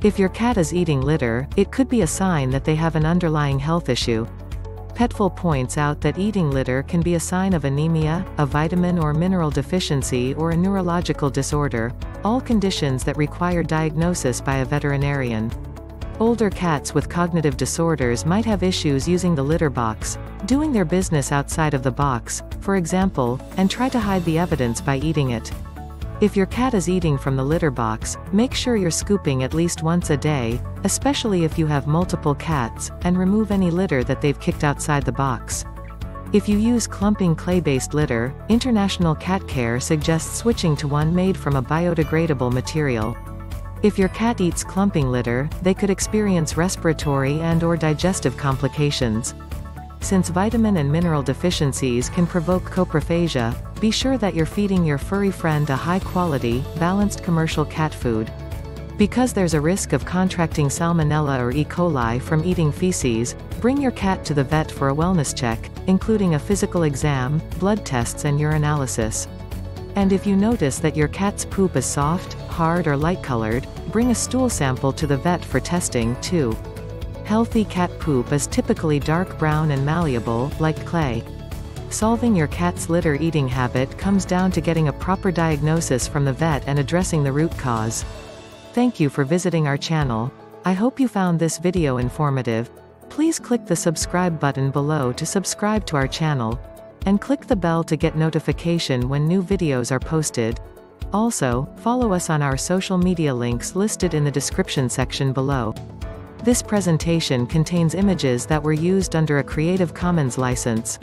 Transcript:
If your cat is eating litter, it could be a sign that they have an underlying health issue. Petful points out that eating litter can be a sign of anemia, a vitamin or mineral deficiency or a neurological disorder, all conditions that require diagnosis by a veterinarian. Older cats with cognitive disorders might have issues using the litter box, doing their business outside of the box, for example, and try to hide the evidence by eating it. If your cat is eating from the litter box, make sure you're scooping at least once a day, especially if you have multiple cats, and remove any litter that they've kicked outside the box. If you use clumping clay-based litter, International Cat Care suggests switching to one made from a biodegradable material. If your cat eats clumping litter, they could experience respiratory and or digestive complications. Since vitamin and mineral deficiencies can provoke coprophagia, be sure that you're feeding your furry friend a high-quality, balanced commercial cat food. Because there's a risk of contracting salmonella or E. coli from eating feces, bring your cat to the vet for a wellness check, including a physical exam, blood tests and urinalysis. And if you notice that your cat's poop is soft, hard or light-colored, bring a stool sample to the vet for testing, too. Healthy cat poop is typically dark brown and malleable, like clay. Solving your cat's litter eating habit comes down to getting a proper diagnosis from the vet and addressing the root cause. Thank you for visiting our channel. I hope you found this video informative. Please click the subscribe button below to subscribe to our channel, and click the bell to get notification when new videos are posted. Also, follow us on our social media links listed in the description section below. This presentation contains images that were used under a Creative Commons license.